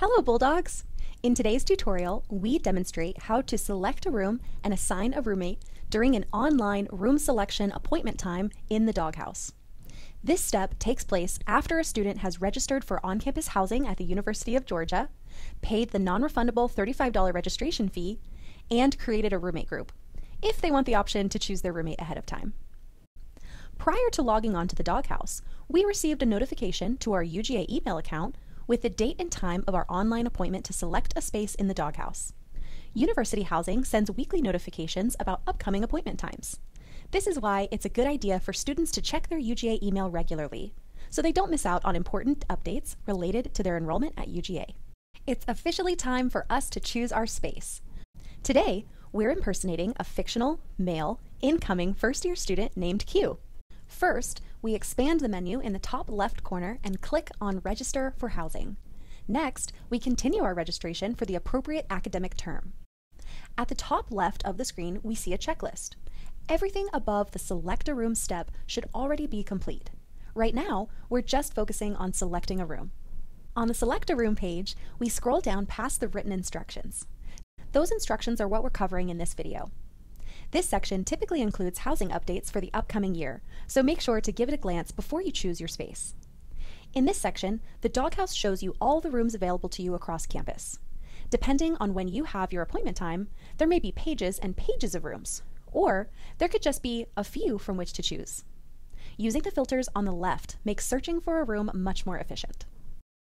Hello Bulldogs! In today's tutorial, we demonstrate how to select a room and assign a roommate during an online room selection appointment time in the Dawg House. This step takes place after a student has registered for on-campus housing at the University of Georgia, paid the non-refundable $35 registration fee, and created a roommate group, if they want the option to choose their roommate ahead of time. Prior to logging on to the Dawg House, we received a notification to our UGA email account with the date and time of our online appointment to select a space in the Dawg House. University Housing sends weekly notifications about upcoming appointment times. This is why it's a good idea for students to check their UGA email regularly, so they don't miss out on important updates related to their enrollment at UGA. It's officially time for us to choose our space. Today, we're impersonating a fictional, male, incoming first year student named Q. First, we expand the menu in the top left corner and click on Register for Housing. Next, we continue our registration for the appropriate academic term. At the top left of the screen, we see a checklist. Everything above the Select a Room step should already be complete. Right now, we're just focusing on selecting a room. On the Select a Room page, we scroll down past the written instructions. Those instructions are what we're covering in this video. This section typically includes housing updates for the upcoming year, so make sure to give it a glance before you choose your space. In this section, the Dawg House shows you all the rooms available to you across campus. Depending on when you have your appointment time, there may be pages and pages of rooms, or there could just be a few from which to choose. Using the filters on the left makes searching for a room much more efficient.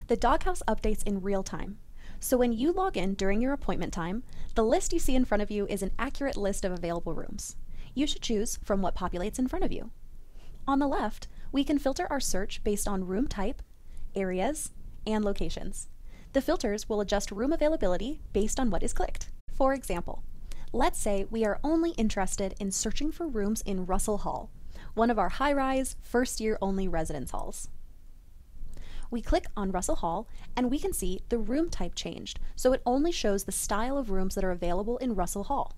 The Dawg House updates in real time, so when you log in during your appointment time, the list you see in front of you is an accurate list of available rooms. You should choose from what populates in front of you. On the left, we can filter our search based on room type, areas, and locations. The filters will adjust room availability based on what is clicked. For example, let's say we are only interested in searching for rooms in Russell Hall, one of our high-rise, first-year only residence halls. We click on Russell Hall and we can see the room type changed, so it only shows the style of rooms that are available in Russell Hall.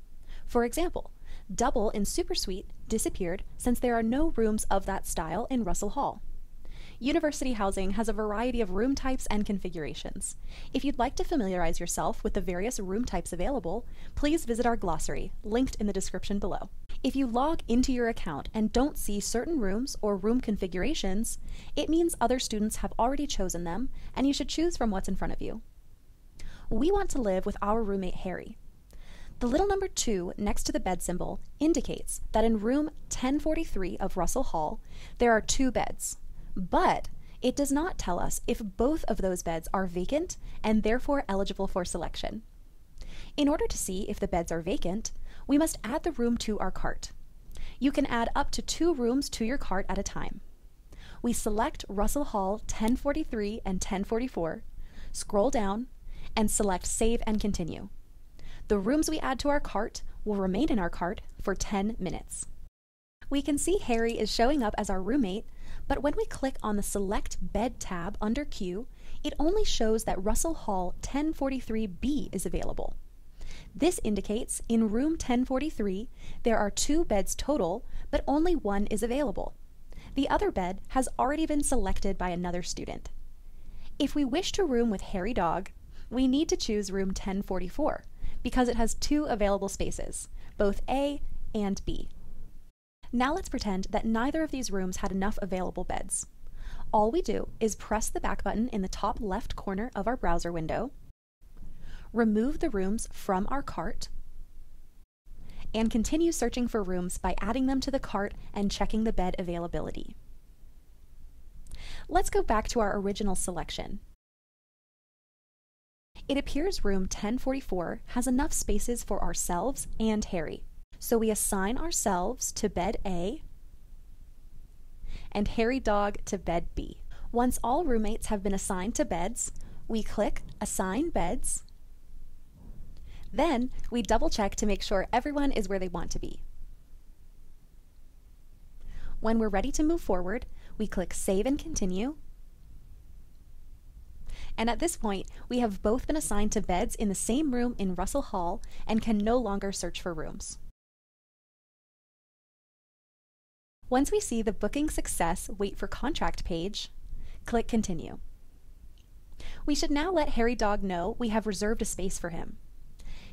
For example, Double in Super Suite disappeared since there are no rooms of that style in Russell Hall. University housing has a variety of room types and configurations. If you'd like to familiarize yourself with the various room types available, please visit our glossary, linked in the description below. If you log into your account and don't see certain rooms or room configurations, it means other students have already chosen them and you should choose from what's in front of you. We want to live with our roommate Hairy. The little number 2 next to the bed symbol indicates that in room 1043 of Russell Hall, there are two beds, but it does not tell us if both of those beds are vacant and therefore eligible for selection. In order to see if the beds are vacant, we must add the room to our cart. You can add up to two rooms to your cart at a time. We select Russell Hall 1043 and 1044, scroll down, and select Save and Continue. The rooms we add to our cart will remain in our cart for 10 minutes. We can see Hairy is showing up as our roommate, but when we click on the Select Bed tab under Q, it only shows that Russell Hall 1043B is available. This indicates in room 1043 there are two beds total, but only one is available. The other bed has already been selected by another student. If we wish to room with Hairy Dawg, we need to choose room 1044 because it has two available spaces, both A and B. Now let's pretend that neither of these rooms had enough available beds. All we do is press the back button in the top left corner of our browser window remove the rooms from our cart, and continue searching for rooms by adding them to the cart and checking the bed availability. Let's go back to our original selection. It appears room 1044 has enough spaces for ourselves and Hairy, so we assign ourselves to bed A and Hairy Dawg to bed B. Once all roommates have been assigned to beds, we click Assign Beds then we double check to make sure everyone is where they want to be. When we're ready to move forward, we click Save and Continue. And at this point, we have both been assigned to beds in the same room in Russell Hall and can no longer search for rooms. Once we see the Booking Success Wait for Contract page, click Continue. We should now let Hairy Dawg know we have reserved a space for him.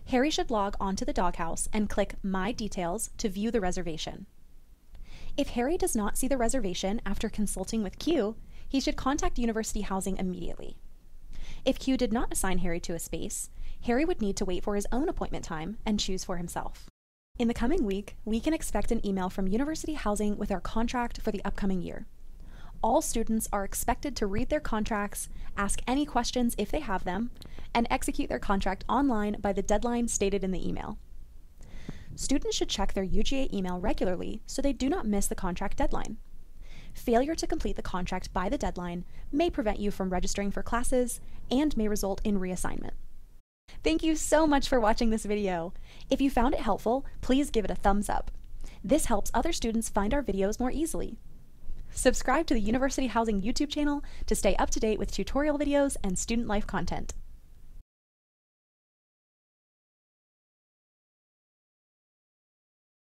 Hairy should log onto the Dawg House and click My Details to view the reservation. If Hairy does not see the reservation after consulting with Q, he should contact University Housing immediately. If Q did not assign Hairy to a space, Hairy would need to wait for his own appointment time and choose for himself. In the coming week, we can expect an email from University Housing with our contract for the upcoming year. All students are expected to read their contracts, ask any questions if they have them, and execute their contract online by the deadline stated in the email. Students should check their UGA email regularly so they do not miss the contract deadline. Failure to complete the contract by the deadline may prevent you from registering for classes and may result in reassignment. Thank you so much for watching this video. If you found it helpful, please give it a thumbs up. This helps other students find our videos more easily. Subscribe to the University Housing YouTube channel to stay up to date with tutorial videos and student life content.